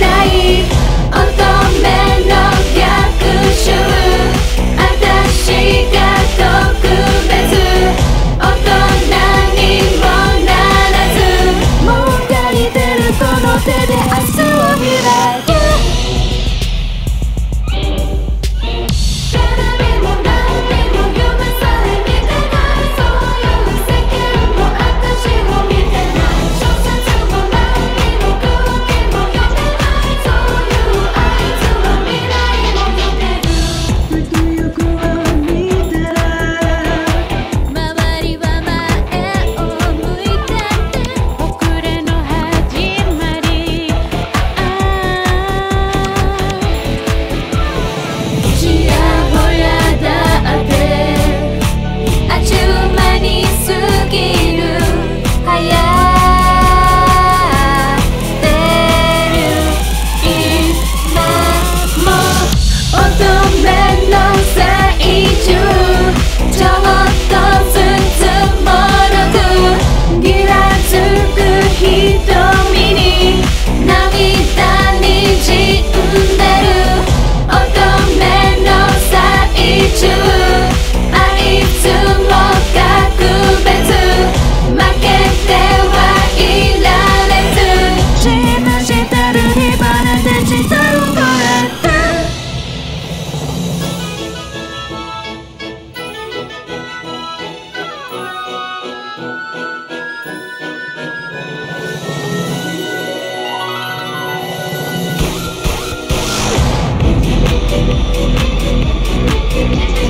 naive. Thank